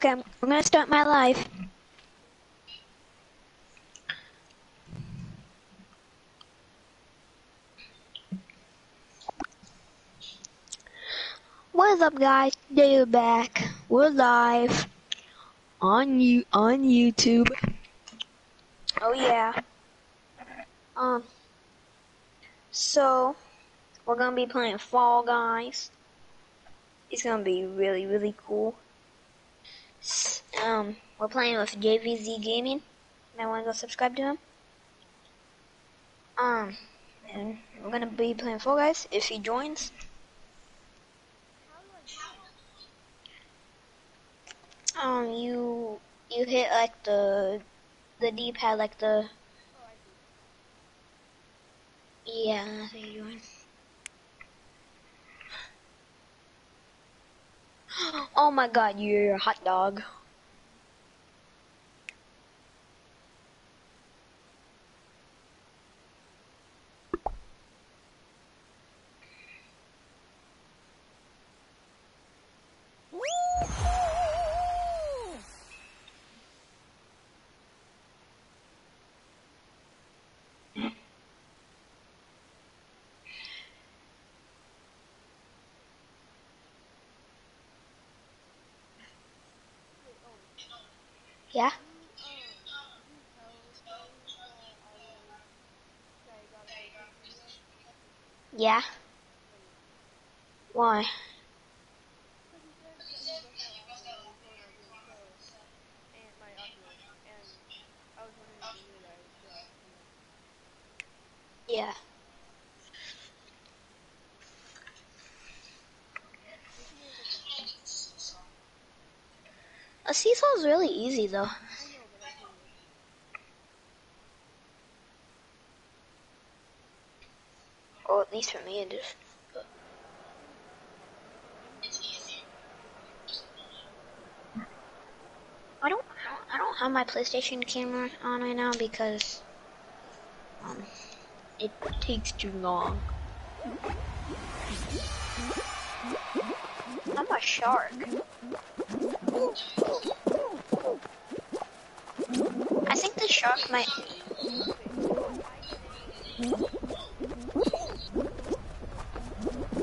Okay, I'm, I'm gonna start my live. What's up, guys? We're back. We're live on you on YouTube. Oh yeah. Um. So we're gonna be playing Fall Guys. It's gonna be really really cool. Um, we're playing with JVZ Gaming. I want to go subscribe to him. Um, and we're gonna be playing Fall Guys if he joins. Um, you you hit like the the D-pad, like the yeah. What you're. Oh my God, you're a hot dog. Yeah. Yeah. Why? Yeah. A seesaw is really easy though. Or at least for me it is. I don't, I don't, I don't have my PlayStation camera on right now because um, it takes too long. I'm a shark. I think the shark might.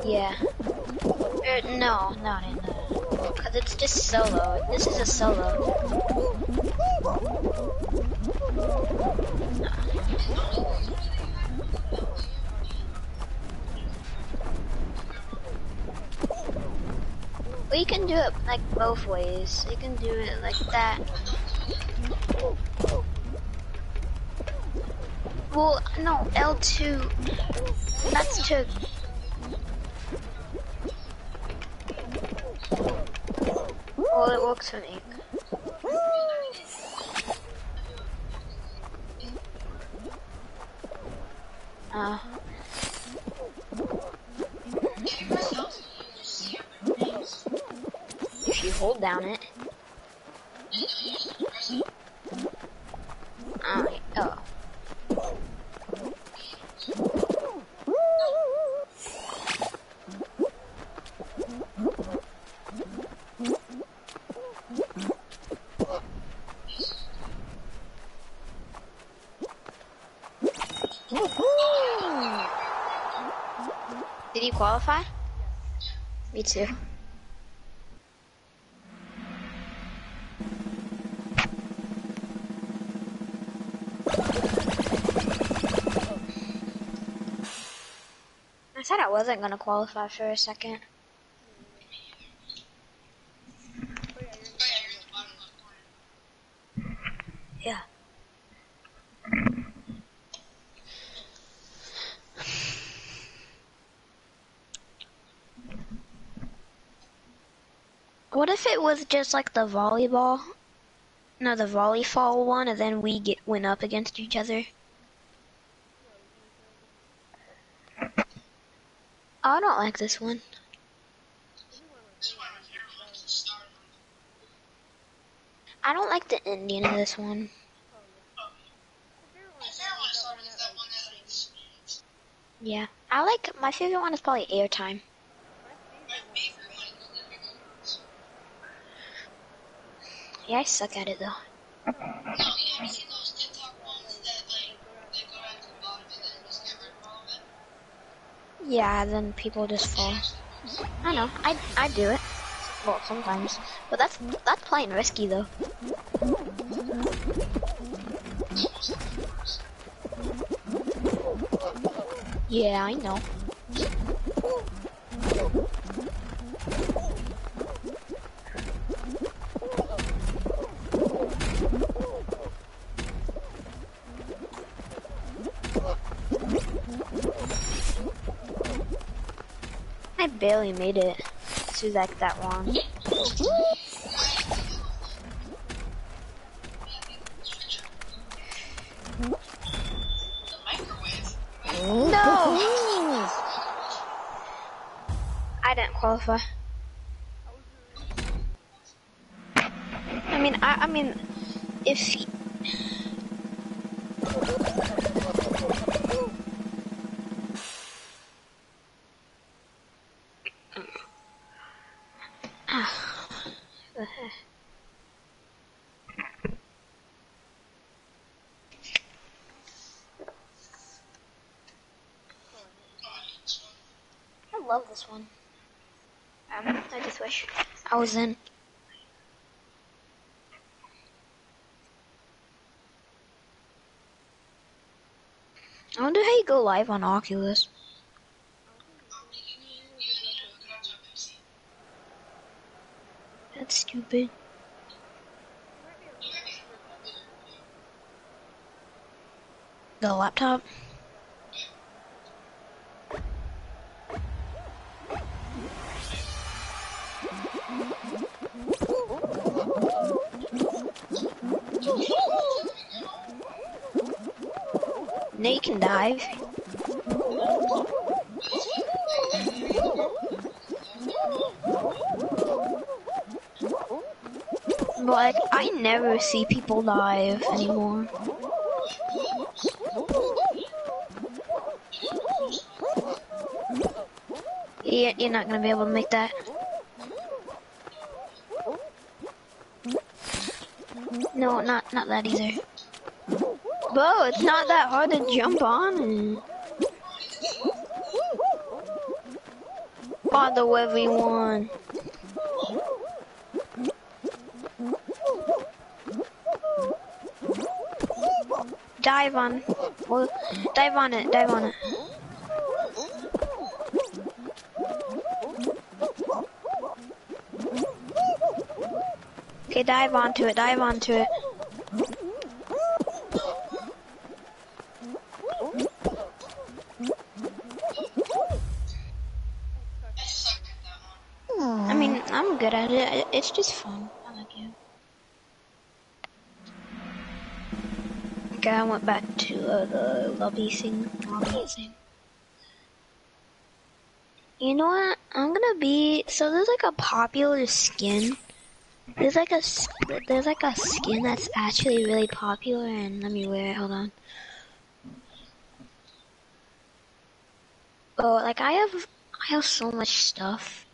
Yeah. Er, no, no, no, no. Because it's just solo. This is a solo. Well, you can do it like both ways. You can do it like that. Well, no, L2. That's to. Well, it works for me. Too. I said I wasn't gonna qualify for a second. Yeah. What if it was just like the volleyball? No, the volleyball one, and then we get went up against each other. Oh, I don't like this one. I don't like the Indian in this one. Yeah, I like my favorite one is probably airtime. Yeah, I suck at it though. No, you ever seen those TikTok ones that like they go down to the bottom and then just get I suck at it though. Yeah, then people just fall. I know. I I do it. Well, sometimes, but that's that's playing risky though. Yeah, I know. Barely made it like that one. No! I didn't qualify. I mean, I, I mean, if love this one. Um, I just wish I was in. I wonder how you go live on Oculus. That's stupid. The laptop? Now you can dive. But I never see people dive anymore. Yeah, you're not gonna be able to make that. Not not that either. Bo, it's not that hard to jump on it. On the. Dive on. Well, dive on it. Dive on it. Okay, dive onto it. Dive onto it. It's just fun. I like it. Okay, I went back to uh, the lobby thing. Lobby thing. You know what? I'm gonna be so there's like a popular skin. There's like a there's like a skin that's actually really popular, and let me wear it. Hold on. Oh, like I have I have so much stuff.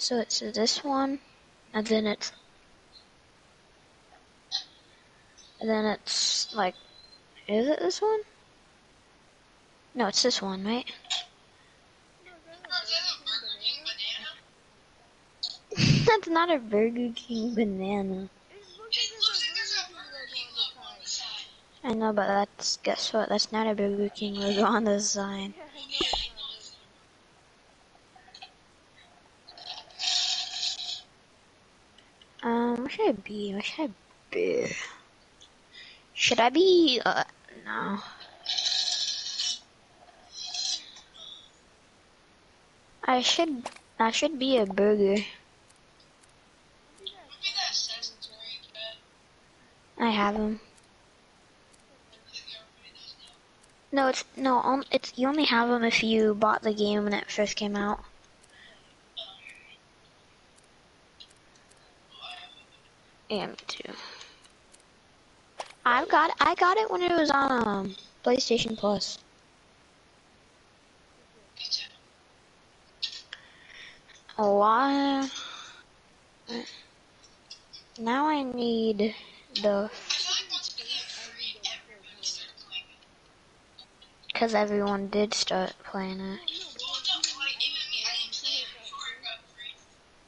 So it's this one, and then it's, and then it's like, is it this one? No, it's this one, right? That's not a Burger King banana. I know, but that's guess what? That's not a Burger King logo on the sign. Um, where should I be? Should I be? Should I be? Uh, no. I should. I should be a burger. I have them. No, it's no. Um, it's you only have them if you bought the game when it first came out. Yeah, me too. I've got. I got it when it was on um, PlayStation Plus. A lot. Now I need the I because everyone did start playing it. Well, no, like, even me, I didn't play it before it got free.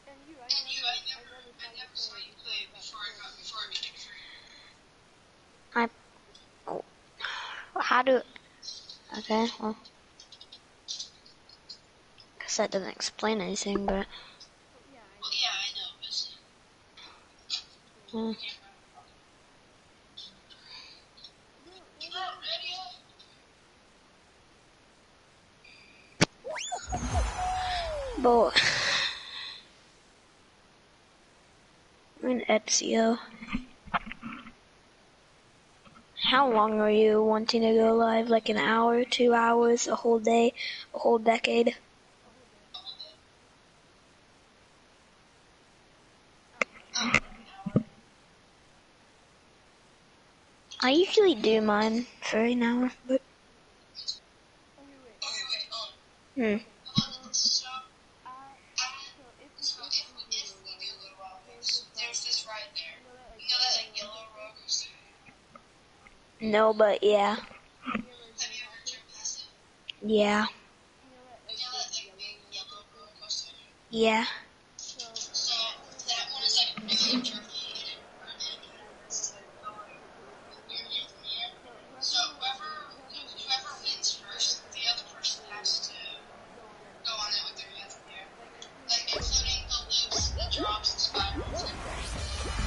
And you, I And you, never, I never, I never saw you play it before it got, before it became free. How do? Okay, well, Because that doesn't explain anything, but yeah, I Well, yeah, I know, but. Oh, but I'm in Ezio. How long are you wanting to go live? Like an hour, two hours, a whole day, a whole decade? I usually do mine for an hour, but hmm. The but yeah. Yeah. Yeah.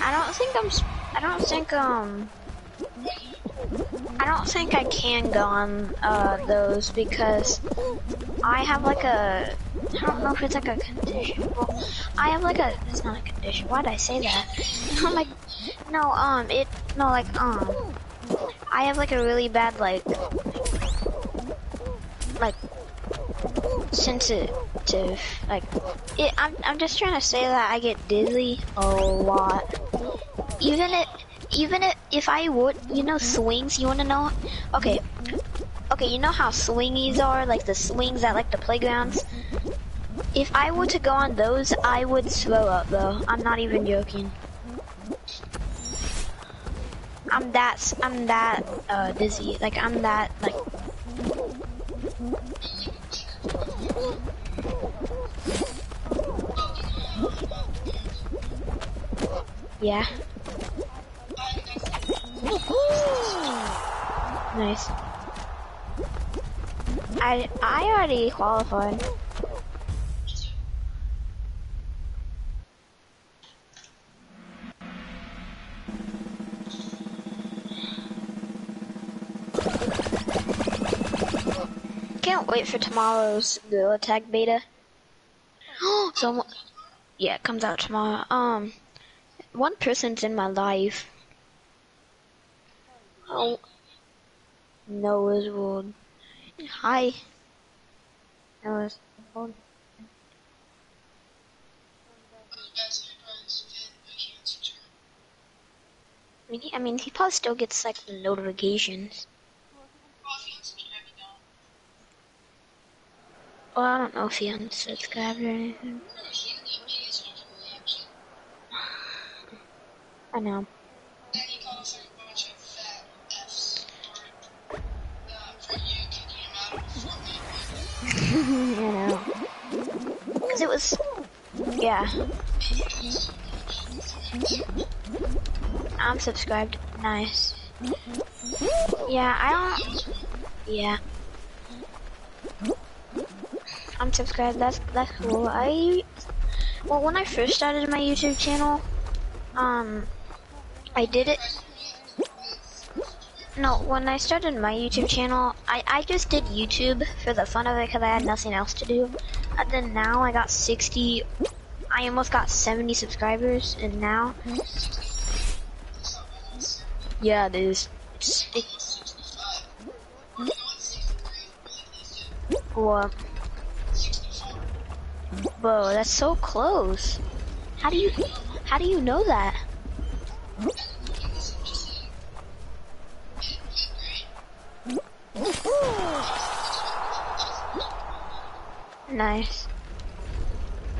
I don't think I'm. I don't think um. I can go on uh those because I have like a. I don't know if it's like a condition. Well, I have like a. It's not a condition. Why did I say that? I'm like, no, um, it no like um. I have like a really bad like like sensitive like it, I'm I'm just trying to say that I get dizzy a lot. Even it even if, if I would you know swings you wanna know okay. Okay you know how swingies are like the swings at like the playgrounds? If I were to go on those I would throw up though. I'm not even joking. I'm that I'm that uh dizzy. Like I'm that like yeah Nice. I I already qualified. Can't wait for tomorrow's Gorilla Tag beta. so, yeah, it comes out tomorrow. Um, one person's in my life. Oh, Noah's World. Hi. Noah's World. Guys, everybody's been a cancer germ. I mean, he, I mean, he probably still gets like the notifications. Well, if you unsubscribe, you don't. Well, I don't know if he unsubscribed or anything. No, he didn't pay his money, actually. I know. Know. Cause it was, yeah. I'm subscribed. Nice. Yeah, I don't. Yeah. I'm subscribed. That's that's cool. I well, when I first started my YouTube channel, um, I did it. No, when I started my YouTube channel, I, I just did YouTube for the fun of it because I had nothing else to do. And then now I got 60, I almost got 70 subscribers, and now, yeah, it is. It's, it, what? Whoa, that's so close. How do you, how do you know that? Nice.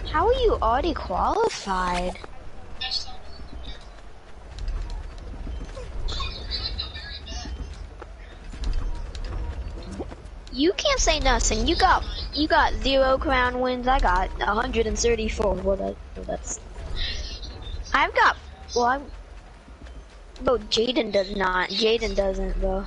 How are you already qualified? You can't say nothing. You got you got zero crown wins. I got 134. Well, that's. I've got well. I'm, well, Jaden does not. Jaden doesn't though.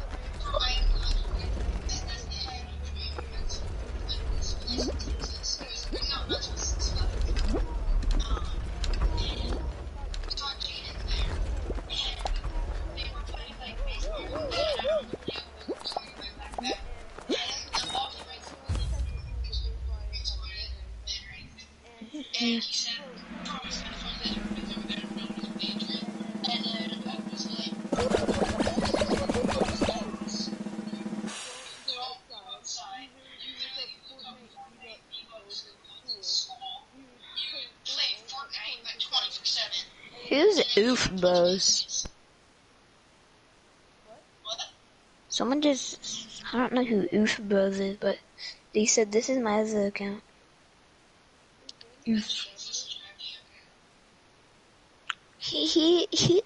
But they said this is my other account. He he he.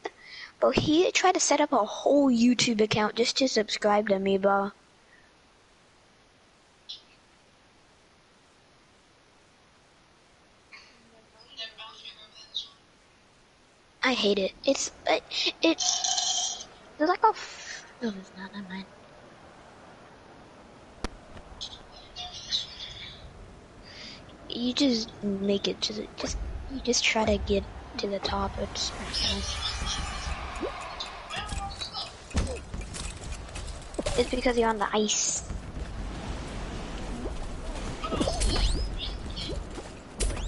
But he tried to set up a whole YouTube account just to subscribe to me, bro. Never bounced me over this one. I hate it. It's it, it's there's like a f- no, it's not. Never mind. You just make it just just you just try to get to the top. It's It's because you're on the ice.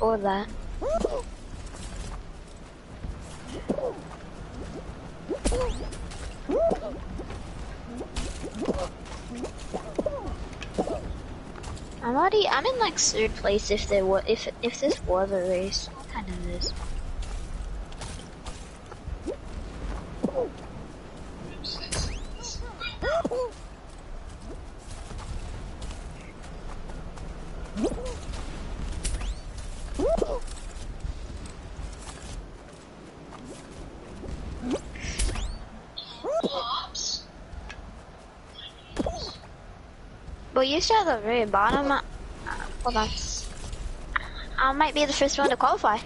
Or that. I'm already. I'm in like third place. If there were, if if this was a race, what kind of is? Pops? But you start at the very bottom. Uh, hold on. I might be the first one to qualify.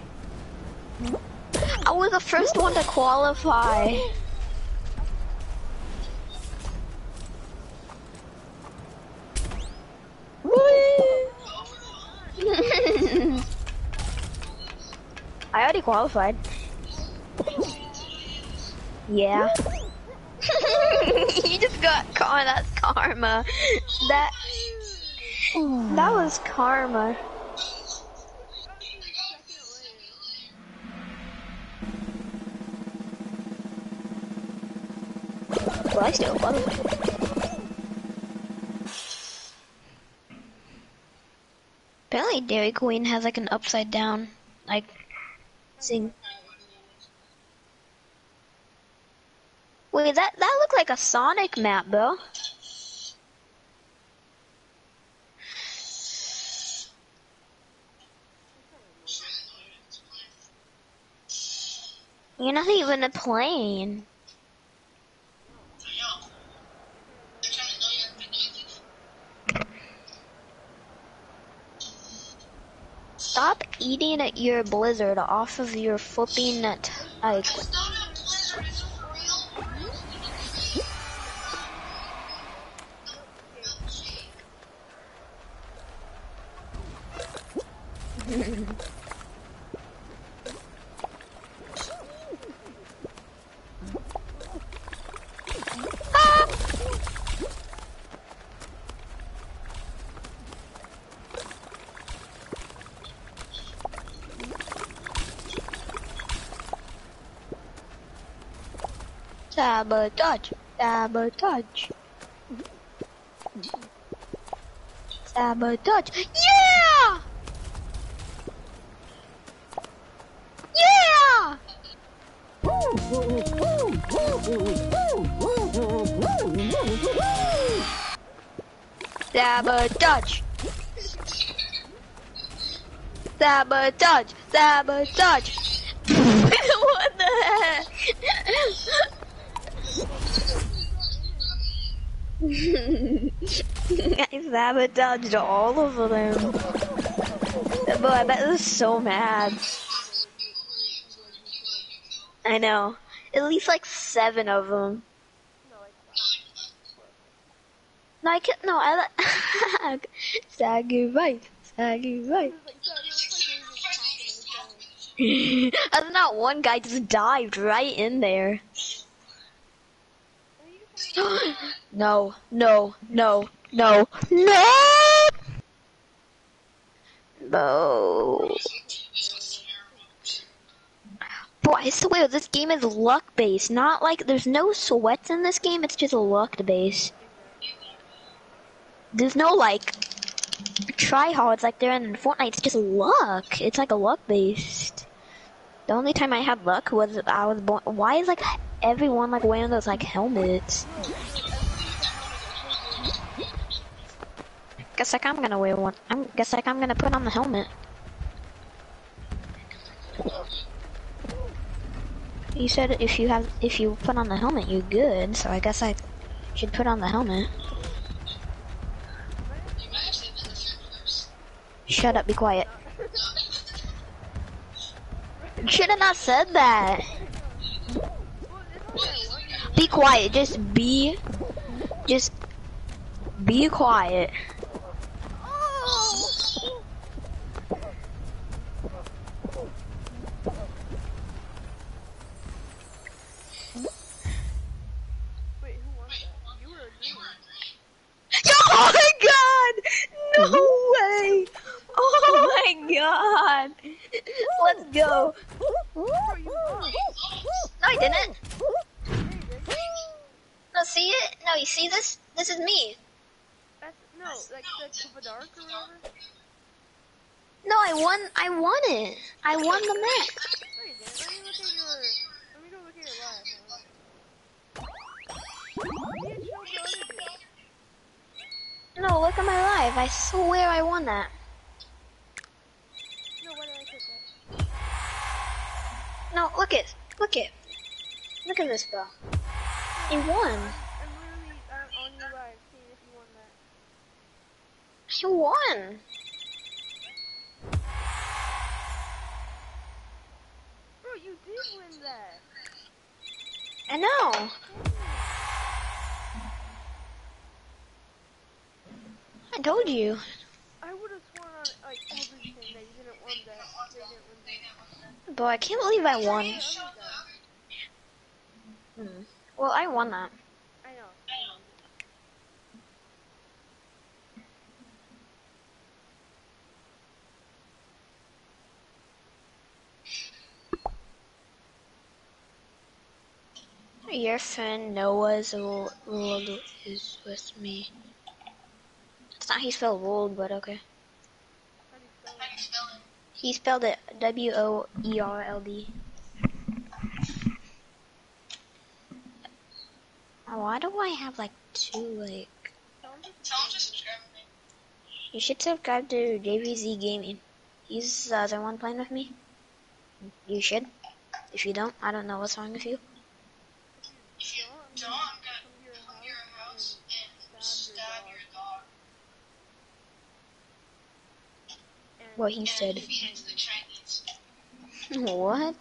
I was the first one to qualify. I already qualified. Yeah. you just got car. That's karma. That that was karma. Well, I still qualified. Apparently, Dairy Queen has like an upside down like thing. Wait, that that looked like a Sonic map, bro. You're not even a plane. Stop eating at your blizzard off of your flipping nut. Sabotage, sabotage, sabotage. Yeah! Yeah! Sabotage. Sabotage. Sabotage. what the heck? I sabotaged all of them. But I bet they're so mad. I know. At least like seven of them. No, I can't. No, I like. Saggy right. Saggy right. Was was it's not one guy just dived right in there. And you just have no, no, no, no, no! No. Bro, I swear this game is luck based. Not like there's no sweats in this game. It's just luck based. There's no like tryhards like there in Fortnite. It's just luck. It's like a luck based. The only time I had luck was I was born. Why is like everyone like wearing those like helmets? Guess like I'm gonna wear one. I'm guess like I'm gonna put on the helmet. You said if you have if you put on the helmet you're good, so I guess I should put on the helmet. Shut up, be quiet. Should have not said that. Be quiet, just be just be quiet. Told you. I would have sworn on like everything that you didn't win that. They didn't win that. Bro, I can't believe I won. I didn't win that. Hmm. Well, I won that. I know. Your friend Noah's world is with me. It's not how you spell world, but okay. How do you spell it? He spelled it W O E R L D. Why do I have like two like? You should subscribe to JVZ Gaming. He's uh, the other one playing with me. You should. If you don't, I don't know what's wrong with you. If you don't, I'm gonna come to your house and stab your dog. And What he And said. feed it to the Chinese. What? they'll enjoy They'll it. enjoy it. I think I'm okay. No, my- my- What?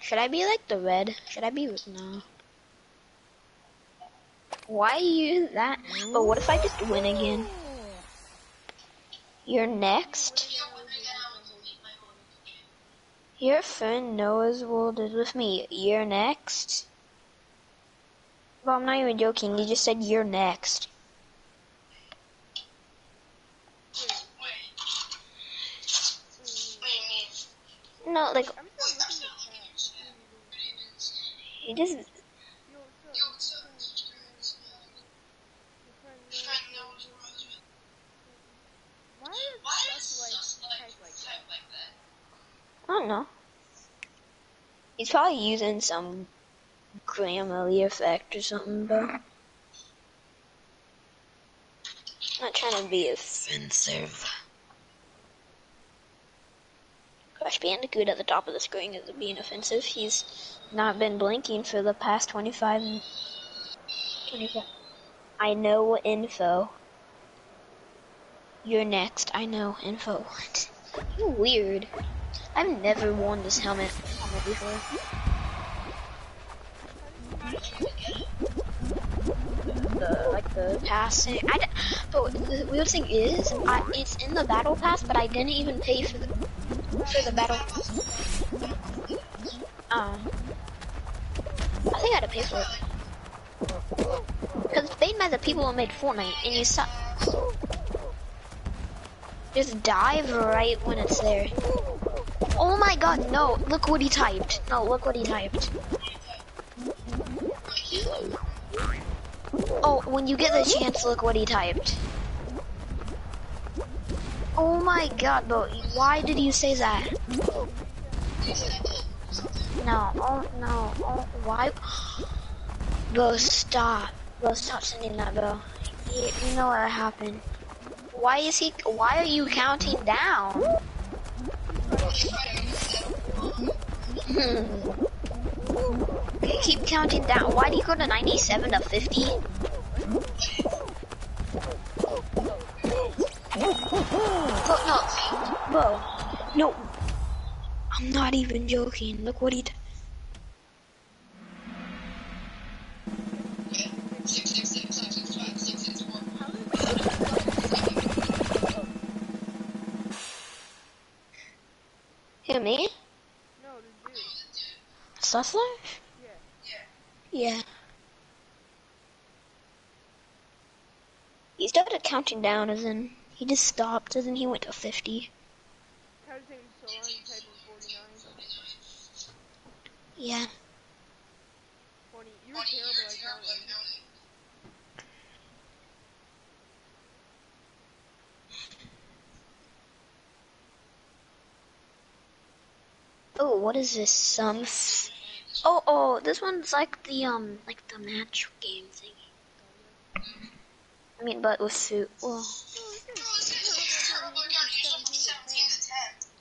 Should I be like the red? Should I be no? Why you that? But what if I just win again? You're next. Yeah, when I get out, I'll delete my whole next? Your friend Noah's World is with me. You're next. Well, I'm not even joking. You just said you're next. No, like you just. Yo, what's up? Yo, what's up? Your friend Your knows friend what knows it what is. I was Why is Why stuff is like stuff type like like type that? like that? I don't know. He's probably using some Grammarly effect or something, bro. Not trying to be offensive. Crash Bandicoot at the top of the screen is being offensive. He's not been blinking for the past 25 and 25. I know info. You're next. I know info. What? You weird. I've never worn this helmet, before. The like the passing. I but the weird thing is, I, it's in the battle pass, but I didn't even pay for the for the battle. Pass. Um, I think I had to pay for it because it's made by the people who made Fortnite, and you saw. Just dive right when it's there. Oh my god, no, look what he typed. No, look what he typed. Oh, when you get the chance, look what he typed. Oh my god, bro, why did you say that? No, oh no, oh, why? Bro, stop. Bro, stop sending that, bro. You, you know what happened. Why is he, why are you counting down? Okay, keep counting down. Why do you go to 97 to 50? Bro, no, bro, no. I'm not even joking. Look what he did. Six six six six five six six four. Who, me? No, the dude. Sussler? Yeah. Yeah. He started counting down as in, he just stopped as in he went to 50. How does it take so long to type in 49? Yeah. 20. You were terrible at counting. Oh, what is this? Some. Oh, oh, this one's like the um, like the match game thing. I mean, but with food. Well, Oh, this guy's terrible at counting. He's from 17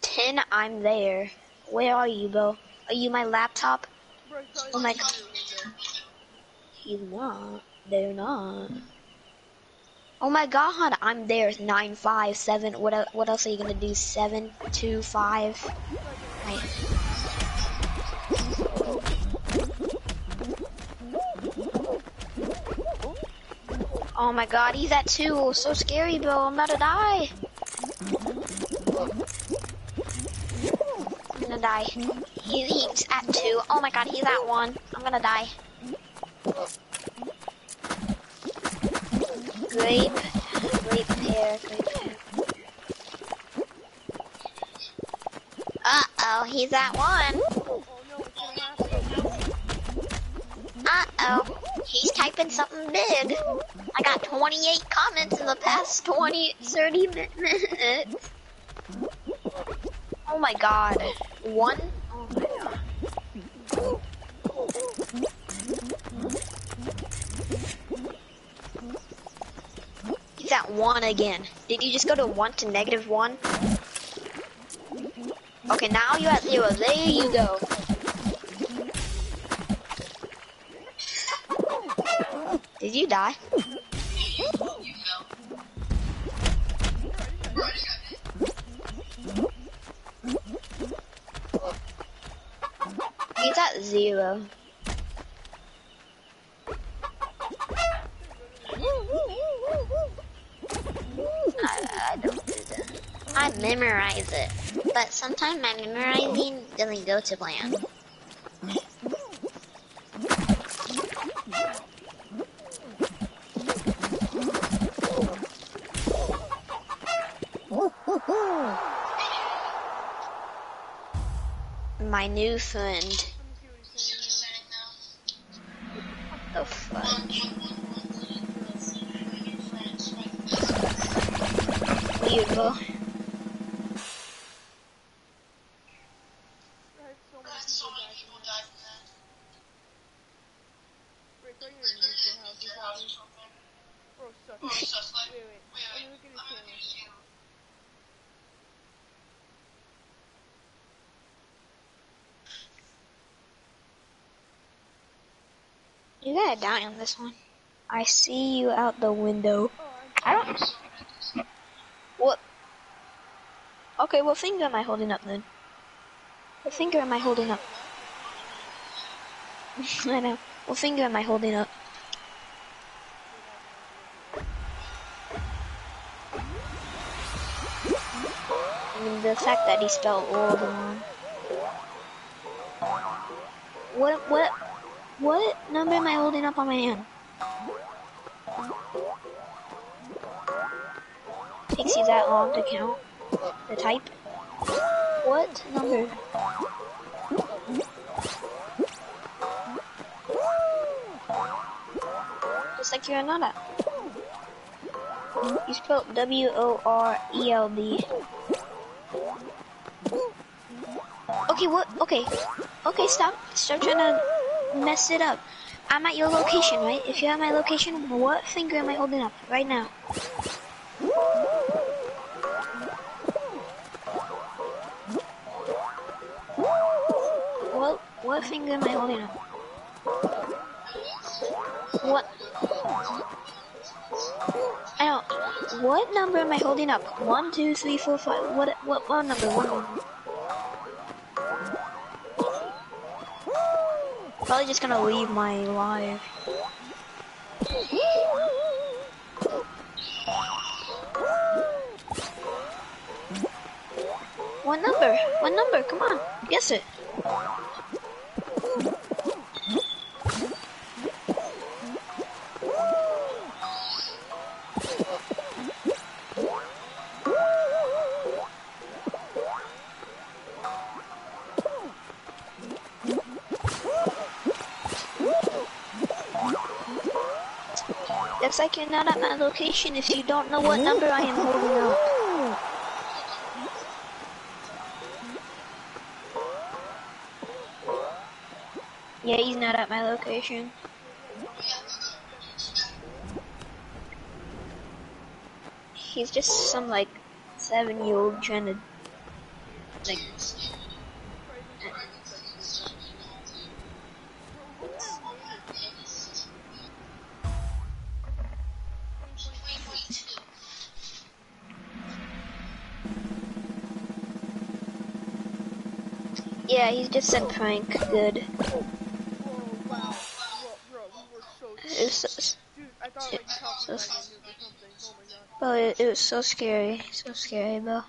to 10. I'm there. Where are you, Bo? Are you my laptop? Oh my God. He's not. They're not. Oh my god, I'm there. Nine, five, seven. What? el- What else are you gonna do? Seven, two, five. Right. Oh my god, he's at two. So scary, bro. I'm about to die. I'm gonna die. He, he's at two. Oh my god, he's at one. I'm gonna die. Grape, grape pear, grape pear. Uh oh, he's at one. Oh no, what's gonna happen? Uh oh, he's typing something big. Got 28 comments in the past 20, 30 minutes. Oh my god. One? Oh. He's at one again. Did you just go to one to negative one? Okay, now you're at zero. There you go. Did you die? Zero. I, I don't do. I memorize it, but sometimes my memorizing doesn't go to plan. My new friend. You gotta die on this one. I see you out the window. I don't. Okay, what finger am I holding up then? What finger am I holding up? I know. What finger am I holding up? I mean, the fact that he spelled world wrong. What, what, what number am I holding up on my hand? Takes you that long to count the type. What number? Just like you're not You spelled W O R E L D. Okay, what? Okay, okay, stop. Stop trying to mess it up. I'm at your location, right? If you're at my location, what finger am I holding up right now? Finger am I holding? What? I don't. What number am I holding up? One, two, three, four, five. What? What? What number? Number? Probably just gonna leave my live. What number? What number? Come on, guess it. You're not at my location if you don't know what number I am holding up. Yeah, he's not at my location. He's just some like seven year old trying to like Yeah, he's just said prank. Good. It. Oh it, it was so scary. So scary, bro.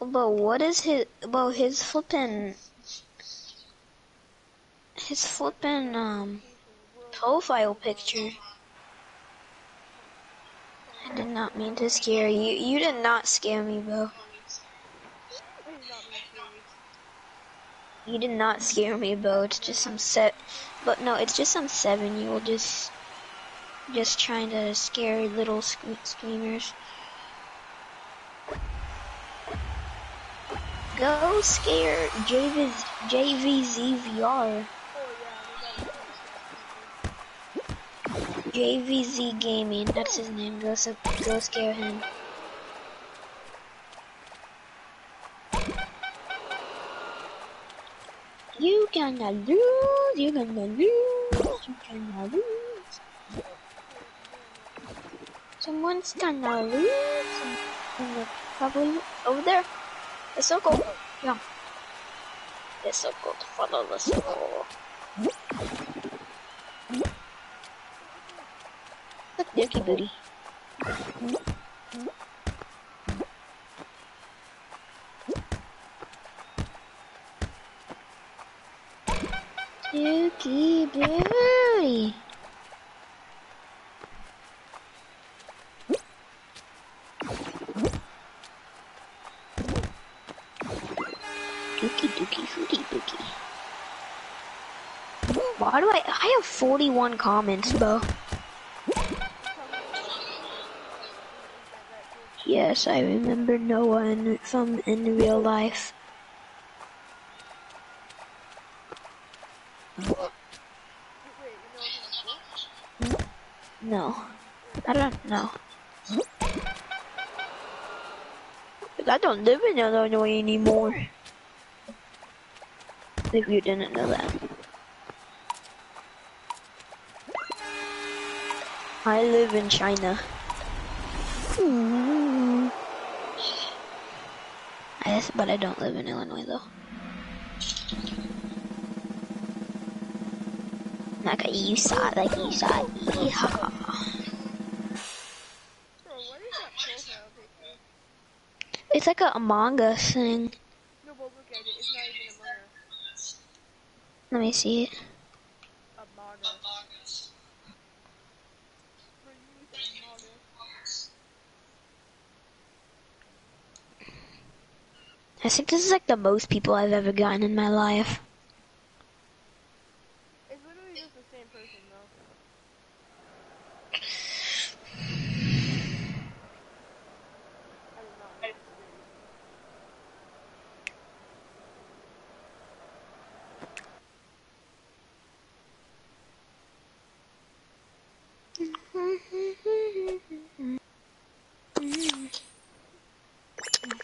But what is his? Well, his flippin', his flippin' um profile picture. Not mean to scare you. You did not scare me, bro. You did not scare me, bro. It's just some set, but no, it's just some seven-year-old just, just trying to scare little screamers. Go scare JVZ, JVZVR. Oh yeah, they got it. JVZ Gaming, that's his name. Go, go scare him. You gonna lose, you gonna lose, you gonna lose. Someone's gonna lose. Someone Probably over there. The circle. Yeah. The circle. Follow the circle. Dookie Booty. Dookie Booty. Dookie Dookie Footy Bookie. Why do I? I have 41 comments, bro. Yes, I remember Noah in, from in real life. No, I don't know. I don't live in Illinois anymore. If you didn't know that. I live in China. Mm. Yes, but I don't live in Illinois though. Like a you saw, like you saw, yeehaw. Bro, what is that? It's like a Among Us thing. No, but look at it. It's not even Among Us. Let me see it. Among Us. Bro, you said Among Us. Think this is like the most people I've ever gotten in my life. It's literally just the same person, though. I did not know. Oh!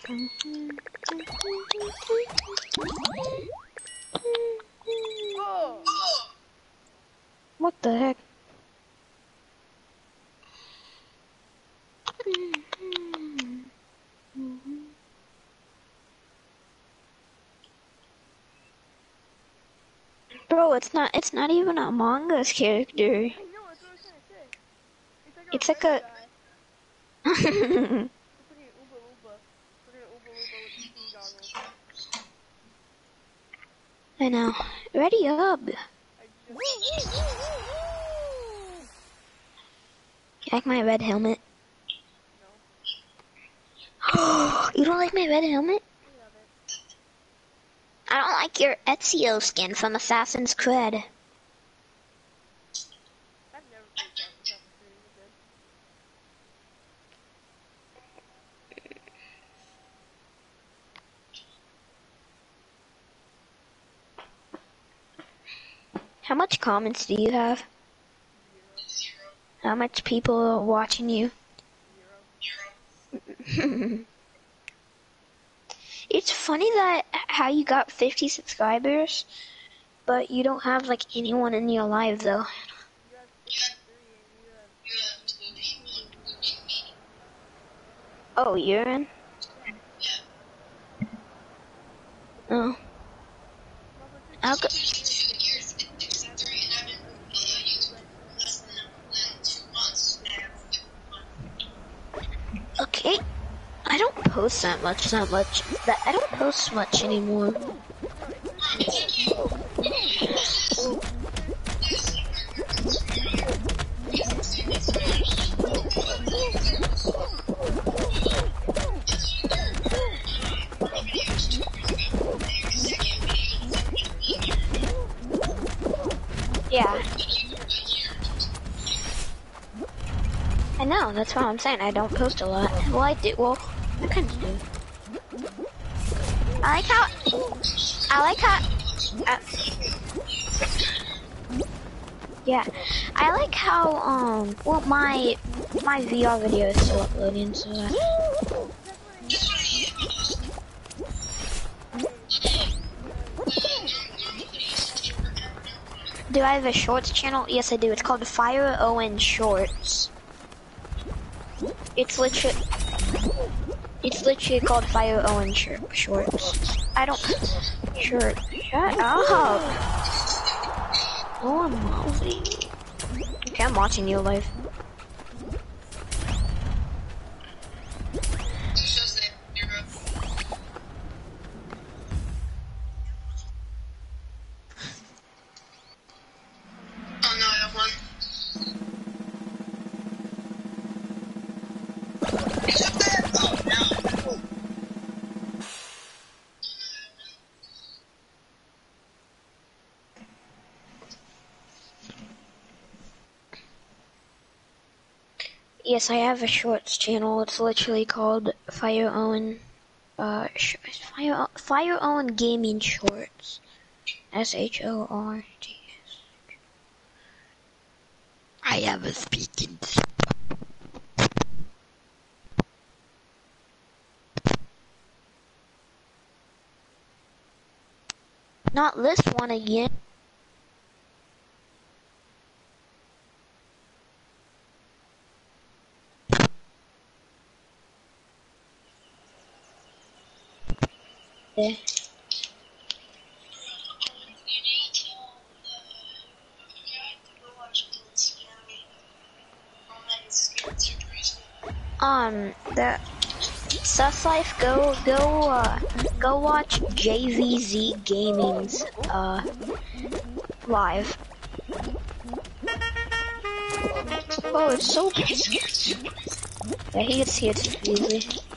What the heck? Bro, it's not it's not even a Among Us character. I know, that's what I was trying to say. It's like a like red a- guy. It's like an Oompa Loompa. It's like an Oompa Loompa with ski goggles. I know. Ready up. You like my red helmet? No. you don't like my red helmet? I don't like your Ezio skin from Assassin's Creed. I've never played Assassin's Creed again. How much comments do you have? Zero. How much people are watching you? Zero. It's funny that how you got 50 subscribers, but you don't have like anyone in your life though. You have 63 and you have... You have two people, including me. Oh, you're in? Yeah. Oh. I'll go- Two years, and 63, and I've been uh, YouTube for less than, than two months. And I have Okay. I don't post that much, that much. That I don't post much anymore. Yeah. I know, that's what I'm saying. I don't post a lot. Well, I do. Well, I like how. I like how. Uh, yeah, I like how. Um. Well, my my VR video is still uploading, so. Uh, do I have a shorts channel? Yes, I do. It's called Fire Owen Shorts. It's legit. It's literally called Fire Owen shir- Shorts. I don't. Sure. Shut up. Oh, I'm mousy. Okay, I'm watching you live. Yes, I have a shorts channel. It's literally called Fire Owen, uh, Fire Fire Owen Gaming Shorts, S H O R T S. I have a speaking. Not this one again. Surprise. Um, the Sus Life, go go uh go watch JVZ Gaming's uh live. Oh, it's so yeah, he gets here too easily.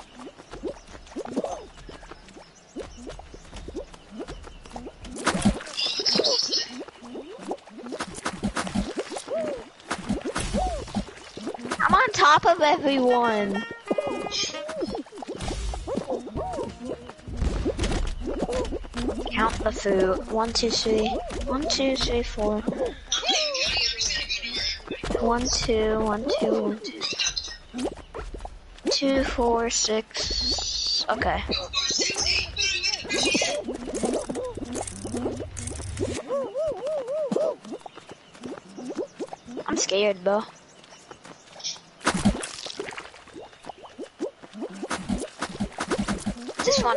On everyone. Count the food. One, two, three. One, two, three, four. One, two, one, two, one, two. Two, four, six. Okay. I'm scared, though.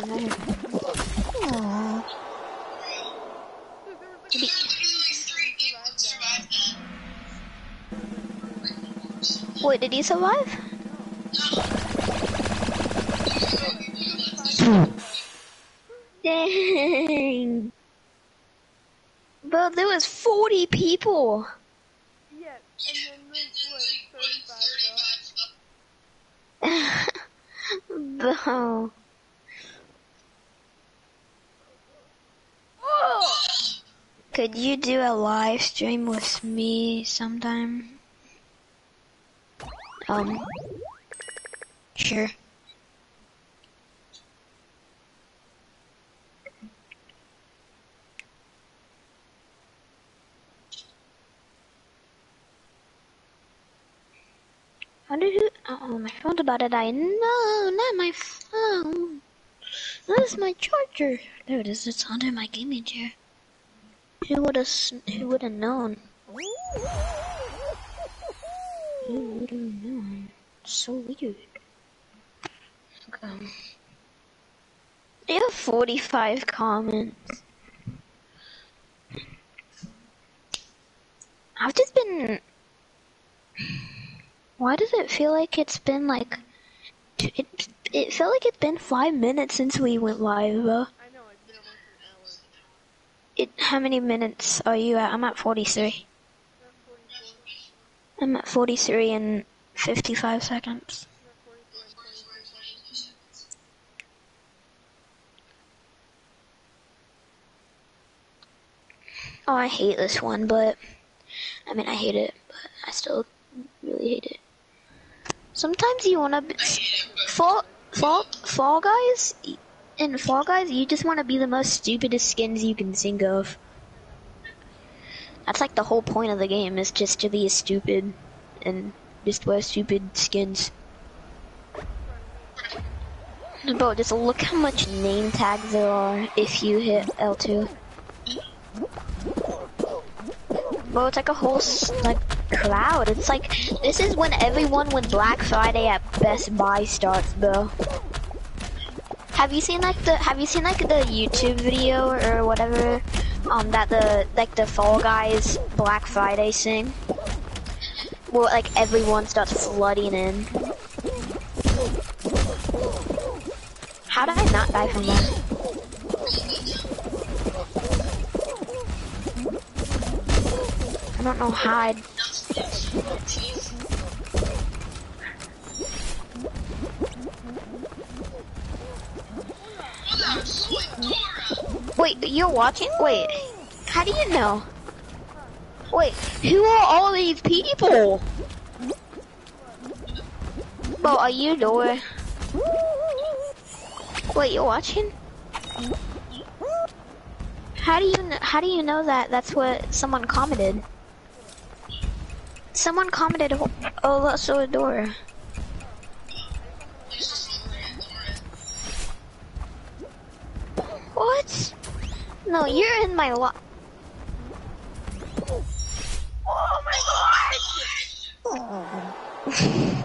that. Wait, did he survive? Dang. Bro, there was 40 people. Yeah, and then there's what, 35 though. Bro. Oh! Could you do a live stream with me sometime? Um. Sure. How did you? Oh, my phone's about to die. No, not my phone. That's my charger. There it is. It's under my gaming chair. Who would have? Who would have known? Who would have known? So weird. Okay. They have 45 comments. I've just been. Why does it feel like it's been like? It it felt like it's been five minutes since we went live. Though. I know, it's been almost an hour. It. How many minutes are you at? I'm at 43. Not 44. I'm at 43 and 55 seconds. Not 44 and 23 seconds. Oh, I hate this one, but I mean, I hate it, but I still really hate it. Sometimes you wanna fall, fall, fall guys. In Fall Guys, you just want to be the most stupidest skins you can think of. That's like the whole point of the game is just to be stupid and just wear stupid skins. Bro, just look how much name tags there are if you hit L2. Bro, it's like a whole like crowd. It's like this is when everyone when Black Friday at Best Buy starts, bro. Have you seen like the Have you seen like the YouTube video or whatever? Um, that the like the Fall Guys Black Friday thing, where like everyone starts flooding in. How did I not die from that? I don't know how I Wait, you're watching? Wait, how do you know? Wait, who are all these people? Bro, are you Dora? Wait, you're watching? How do you kn- how do you know that? That's what someone commented. Someone commented, "Oh, that's so Dora." Use this number and Dora. What? No, you're in my lot. Oh my god!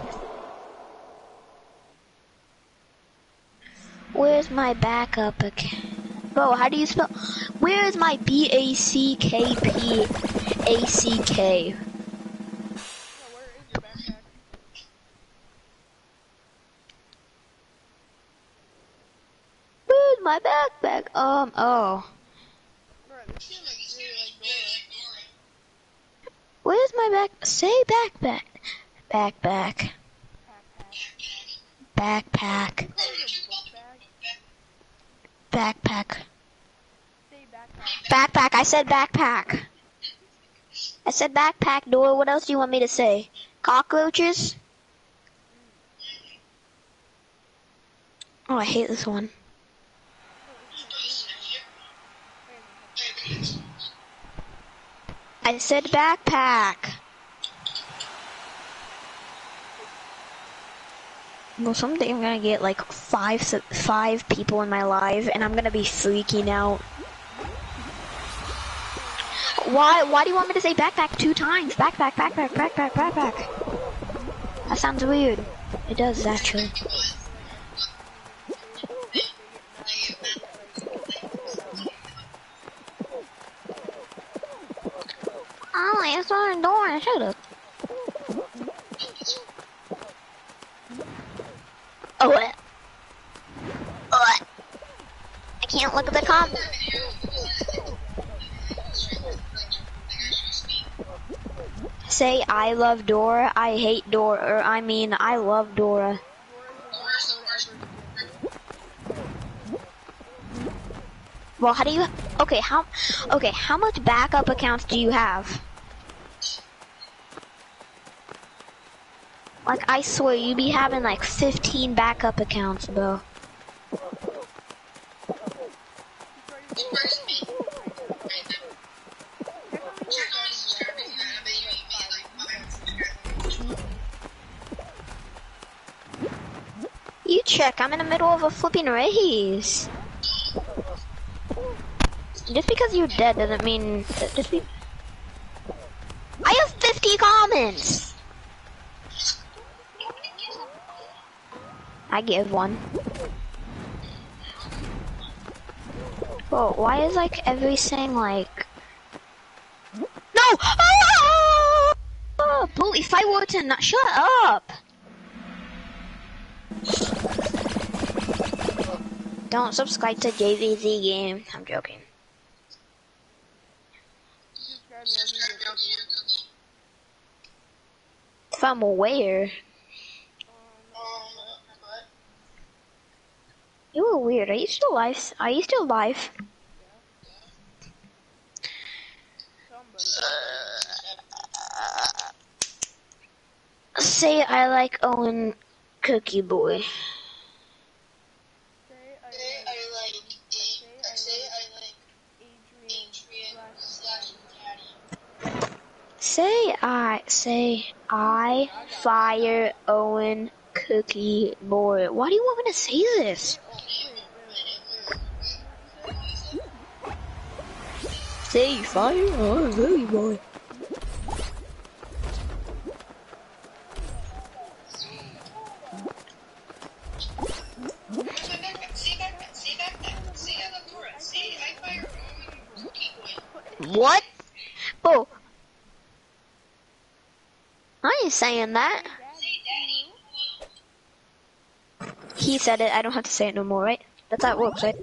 Where's my backup account? Bro, how do you spell? Where is my B A C K P A C K? Where is your backpack? Where's my backpack? Um, oh. Where's my back? Say backpack. Backpack. Backpack. Backpack. Backpack. I said backpack. I said backpack, Dora. What else do you want me to say? Cockroaches? Oh, I hate this one. I said backpack. Well, someday I'm gonna get like five five people in my live, and I'm gonna be freaking out. Why? Why do you want me to say backpack two times? Backpack, backpack, backpack, backpack. That sounds weird. It does actually. Oh, I saw a door. I should have. Oh, what? Oh, what? I can't look at the com. Say I love Dora. I hate Dora. Or I mean, I love Dora. Well, how do you? Okay, how? Okay, how much backup accounts do you have? Like, I swear, you'd be having like 15 backup accounts, bro. You be like 500 subscribers. You check, I'm in the middle of a flipping race. Just because you're dead doesn't mean. I have 50 comments. I give one. Whoa, why is like everything like? No! Ah! Oh, bully fight not- shut up! Don't subscribe to JVZ game. I'm joking. To to. If I'm aware, you were weird. Are you still live? Are you still live? somebody. Say I like Owen Cookie Boy. I I I. Say I say I fire Owen Cookie Boy. Why do you want me to say this? Say fire Owen Cookie Boy. What? Oh. I ain't saying that. He said it. I don't have to say it no more, right? That's how it works, right?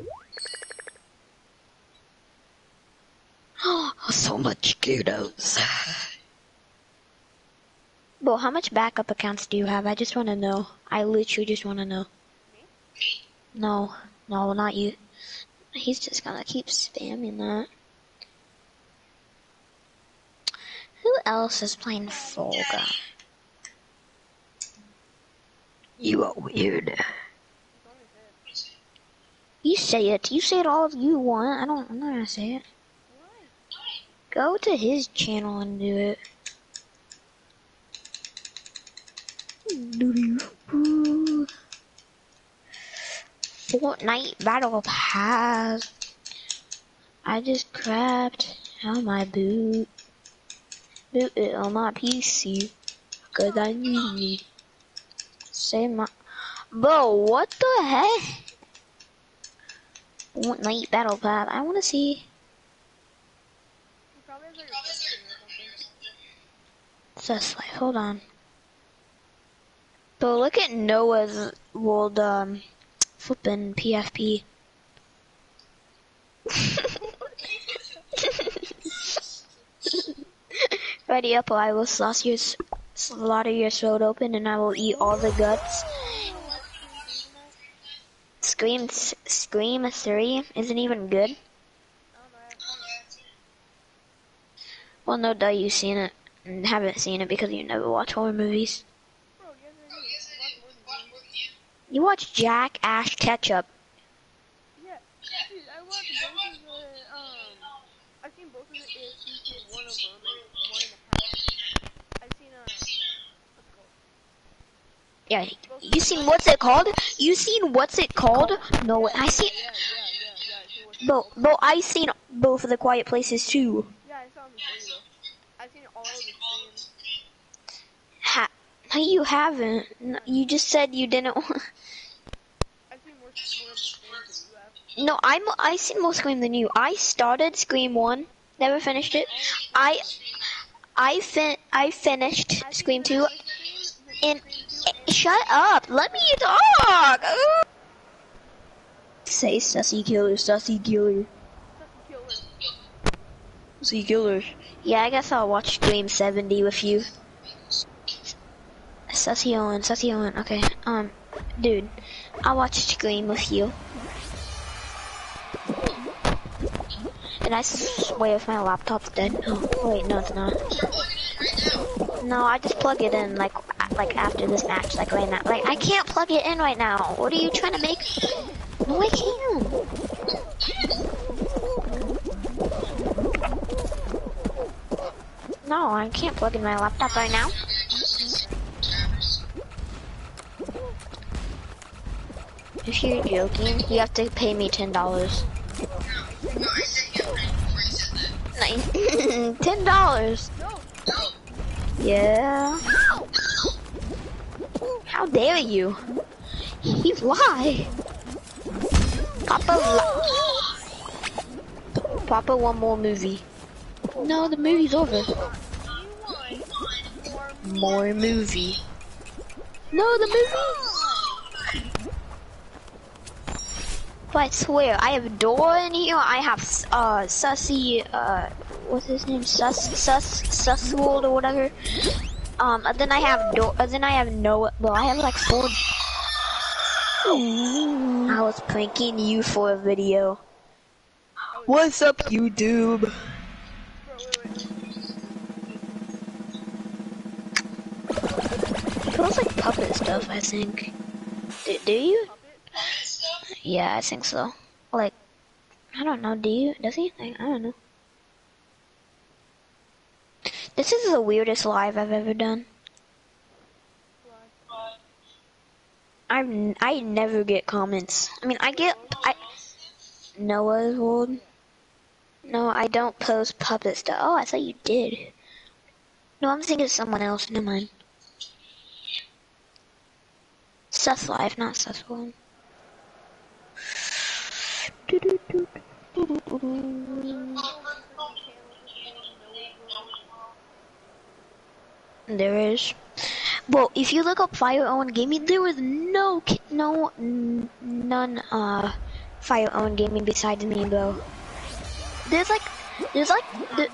Oh, so much kudos. Well, how much backup accounts do you have? I just want to know. I literally just want to know. No, no, not you. He's just gonna keep spamming that. Who else is playing Fall Guy? You are weird. It's on his head. You say it. You say it all you want. I don't. I'm not gonna say it. Go to his channel and do it. Fortnite Battle Pass. I just grabbed out my boot. Boot it on my PC. Cause I need it. Say my. Bro, what the heck? Fortnite Battle Pass. I wanna see. He probably has like a question or something. Just like, hold on. But look at Noah's world, um, flipping PFP. Ready up, or I will slaughter your, slaughter your throat open, and I will eat all the guts. Scream, Scream 3 isn't even good. I don't know. I have Well, no duh, you've seen it. And haven't seen it because you never watch horror movies. Bro, yes, I do. Watch you. Watch Jack Ash Ketchup. Yeah, dude, I watched both of the, um, I've seen both of the AFC one of them, like, one and a half. I've seen, uh? Yeah, you seen what's it called? You seen what's it called? No, I seen what's it But called. but I seen both of the Quiet Places too. I saw them before. I've seen all of the streams. Ha- no, you haven't. No, you just said you didn't. want- I've seen more, more of the streams than you have. no, I'm I seen more Scream than you. I started Scream one, never finished it. I I fin I finished Scream two. first Scream, the and- Eh, Shut up! Let me talk. Say Sussy Killer, Sussy Killer, Sussy Killer. Killer. Yeah, I guess I'll watch Scream 70 with you. Sussy Owen, Sussy Owen. Okay, um, dude, I'll watch Scream with you. And I swear if my laptop's dead. Oh, wait, no, it's not. No, I just plug it in like like after this match, like right now. Like I can't plug it in right now. What are you trying to make? No, I can't. No, I can't plug in my laptop right now. If you're joking, you have to pay me ten dollars. Ten dollars. Yeah. How dare you? You lie. Papa, li- Papa, one more movie. No, the movie's over. more movie. No, the movie. But I swear, I have Dora in here. I have uh Sussy. Uh, what's his name? Sus Sus Suswold or whatever. Um, and then I have Do- then I have Noah. Well, I have like four. I was pranking you for a video. What's up, YouTube? Puppet stuff. I think. Do, do you? Yeah, I think so. Like, I don't know. Do you? Does he? Like, I don't know. This is the weirdest live I've ever done. N- I never get comments. I mean, I get I Noah's world. No, I don't post puppet stuff. Oh, I thought you did. No, I'm thinking of someone else. Never mind. Seth Live, not Seth World. There is. Well, if you look up Fire Owen Gaming, there was no, no, none, uh, Fire Owen Gaming besides me, bro. There's like, there's like, there,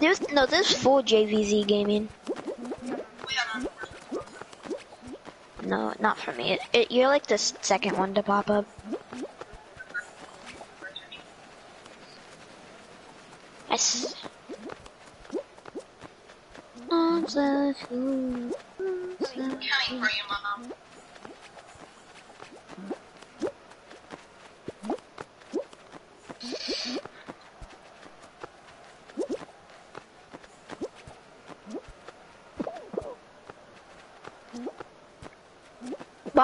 there's, no, there's four JVZ Gaming. No, not for me. It, it, you're like the second one to pop up. I s I'm so cool. I'm so cool.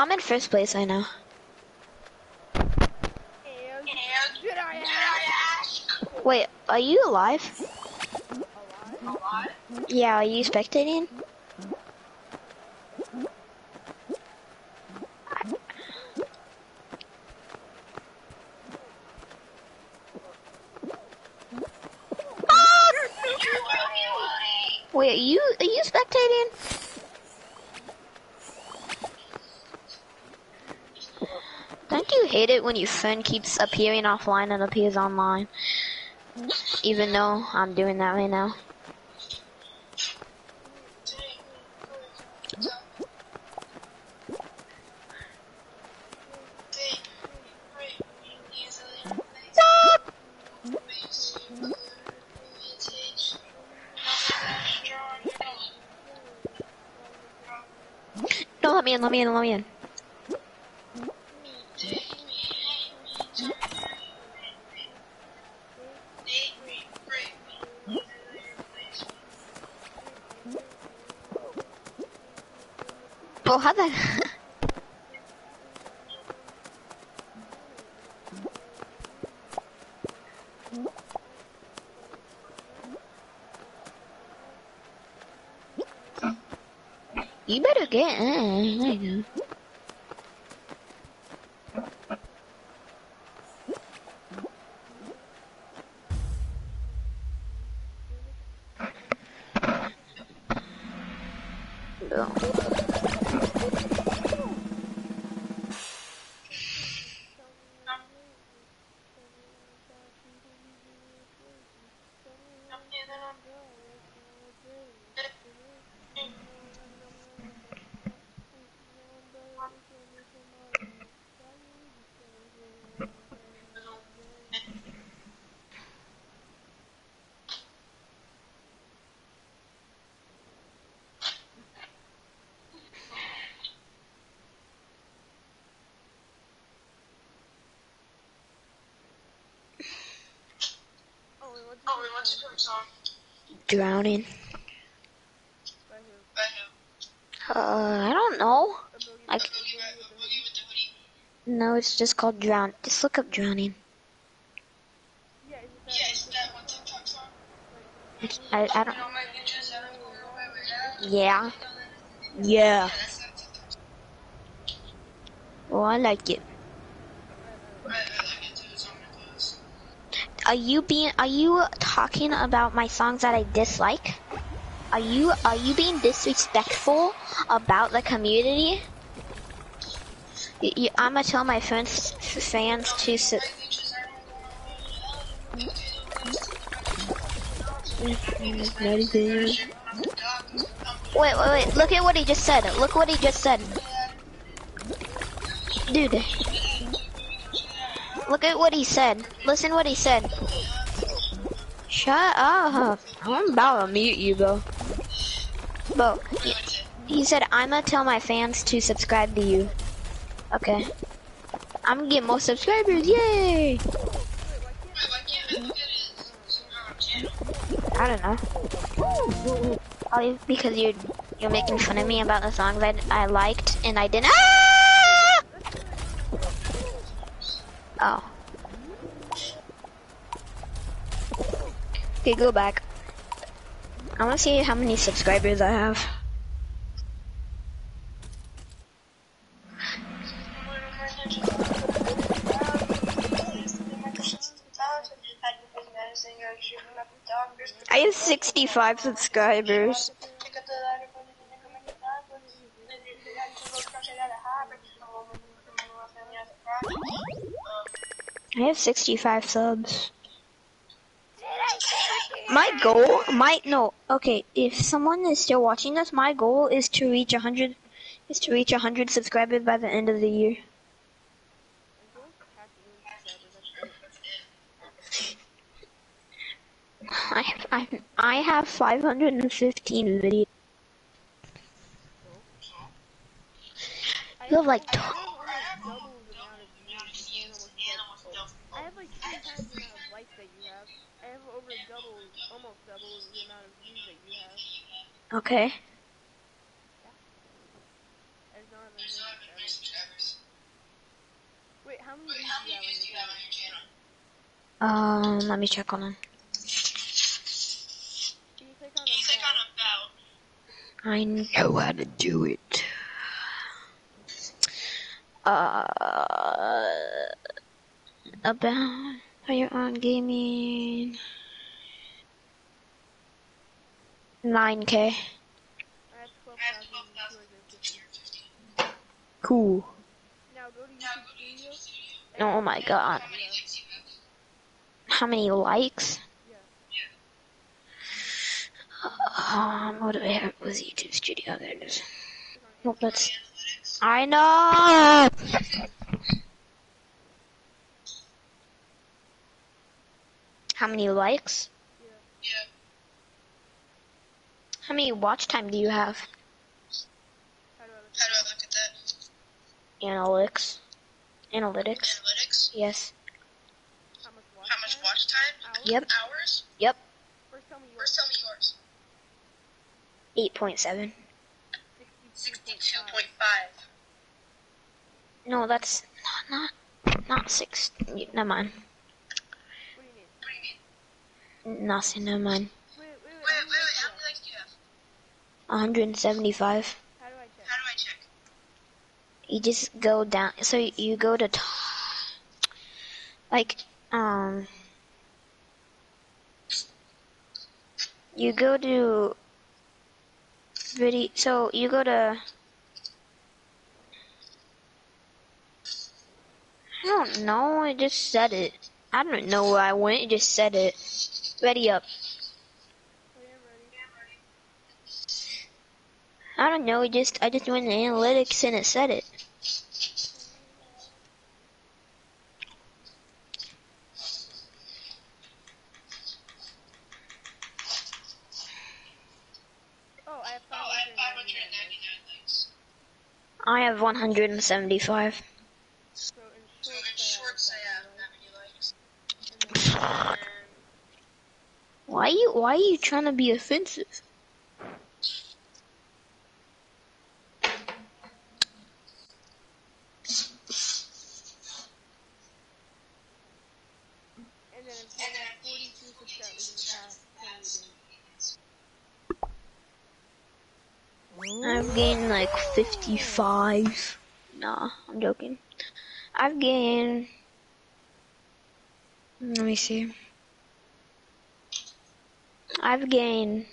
I'm in first place, I know. And And did I did ask I ask Wait, are you alive? a lot? a lot? Yeah, are you spectating? Wait, are you are you spectating? Don't you hate it when your friend keeps appearing offline and appears online? Even though I'm doing that right now. No, let me in, let me in, let me in. Bro, how the... You better get in. There you go. Oh, wait, what's wait, your favorite song? Drowning. By who? By who? Uh, I don't know. A boogie. I A c- Boogie Wit- a Boogie with the No, it's just called drown. Just look up drowning. Yeah, is that? Yeah, is that one TikTok song? I, I don't. You know, my ninjas out of nowhere, where we're at. Yeah. Yeah. Yeah, that's that TikTok song. Well, I like it. I, I like it too, it's on my playlist. Are you being? Are you talking about my songs that I dislike? Are you? Are you being disrespectful about the community? I'ma tell my friends, fans to. Su- wait, wait, wait! Look at what he just said. Look what he just said, dude. Look at what he said. Listen what he said. Shut up. I'm about to mute you, bro. Bro, he, said, I'm gonna tell my fans to subscribe to you. Okay. I'm gonna get more subscribers, yay! I don't know. Probably because you're, you're making fun of me about the songs I, I liked and I didn't. Ah! Oh. Okay, go back. I wanna see how many subscribers I have. I have 65 subscribers. I have 65 subs. My goal, my, no, okay, if someone is still watching this, my goal is to reach a 100, is to reach a 100 subscribers by the end of the year. I I I have 515 videos. You have like I t- have almost double the amount of views and almost double. I have like ten times the amount of likes that you have. I have over double, almost double the amount of views that you have. Okay. Wait, how many views do you have on your channel? Um, let me check on them. I know how to do it. Uh, about are you on gaming? 9k. I have twelve thousand two hundred fifty. Cool. Now go to YouTube Studio. and Oh my god. How many likes? Yeah. Um, what do I have with YouTube Studio? There it is. Nope, that's. I know! How many likes? Yeah. How many watch time do you have? How do I look? Do I look at that? Analytics. Analytics. Analytics? Yes. How much watch How much time? watch time? Hours? Yep. Hours? Yep. First tell me yours. First tell me yours. 8.7. Sixty-two point 62.5. five. No, that's not, not, not six. Never mind. What do you mean? What do you mean? Nothing, never mind. Wait, wait, wait. 175. How do I check? How do I check? You just go down. So you go to, like, um, you go to video. So you go to. I don't know. It just said it. I don't know where I went. It just said it. Ready up. Oh, yeah, I'm ready. I don't know. It just I just went to analytics and it said it. Oh, I have Oh, I have 599 likes. 599 likes. I have 175. So in shorts, in shorts, I have that that many likes. many likes. And Why you Why are you trying to be offensive? And then I've had 42 subscribers in the past 20 days. I've gained like 55. Nah, I'm joking. I've gained. Let me see. I've gained.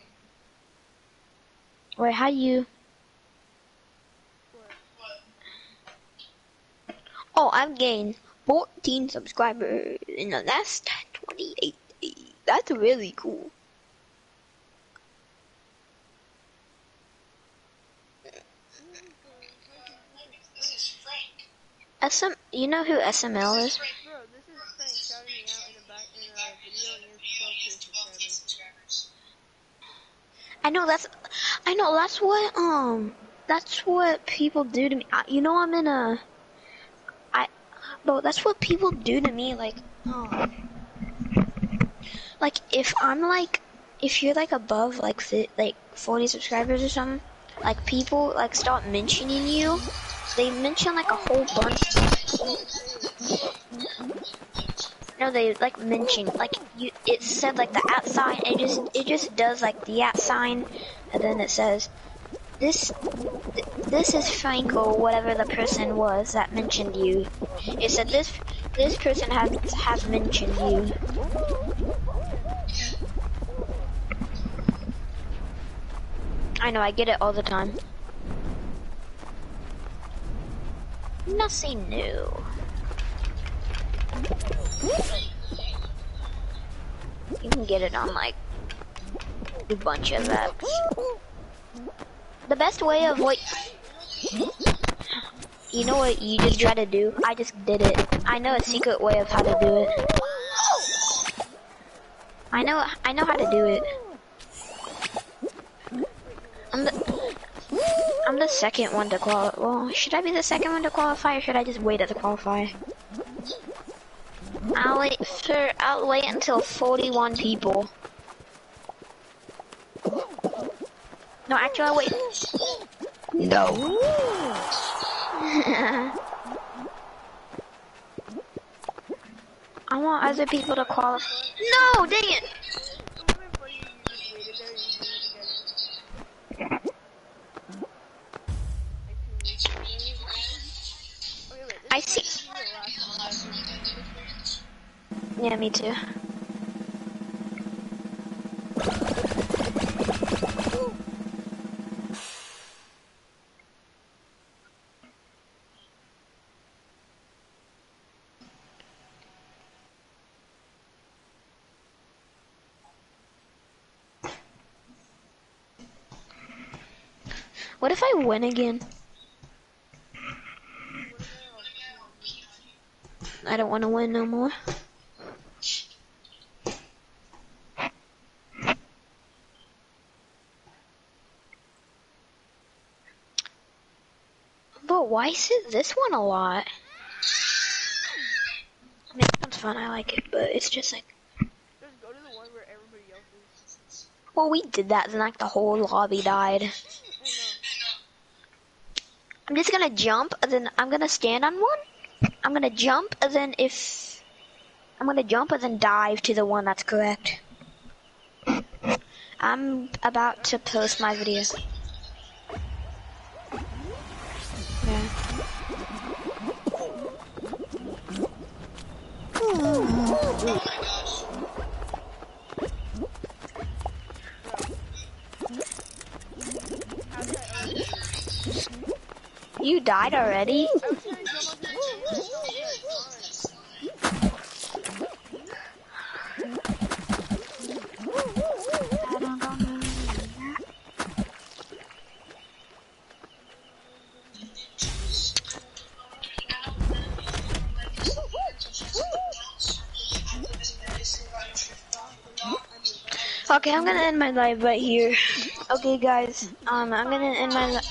Wait, how you? Oh, I've gained 14 subscribers in the last 28 days. That's really cool. This is Frank. SM, you know who SML is? Bro, this is Frank shouting me out in a back in a video and 12k subscribers. I know that's, I know that's what um, that's what people do to me. I, you know I'm in a, I, bro, that's what people do to me. Like, um, like if I'm like, if you're like above like like 40 subscribers or something, like people like start mentioning you. They mention like a whole bunch. No, they like mention like you. It said like the at sign. It just it just does like the at sign, and then it says this th- this is Franco, whatever the person was that mentioned you. It said this this person has has mentioned you. I know, I get it all the time. Nothing new. You can get it on like a bunch of apps. The best way of what you know what you just try to do? I just did it. I know a secret way of how to do it. I know. I know how to do it. I'm the. I'm the second one to qualify. Well, should I be the second one to qualify, or should I just wait at the qualify? I'll wait for. I'll wait until 41 people. No, actually, I'll wait. No. I want other people to qualify. No, dang it! I see. Yeah, me too. What if I win again? I don't want to win no more. But why is it this one a lot? I mean, fun, I like it, but it's just like, Just go to the one where everybody else is. well, we did that, then like the whole lobby died. I'm just gonna jump, and then I'm gonna stand on one. I'm gonna jump, and then if I'm gonna jump and then dive to the one that's correct. I'm about to post my video. You died already? Gonna end my live right here. Okay, guys. Um, I'm gonna end my.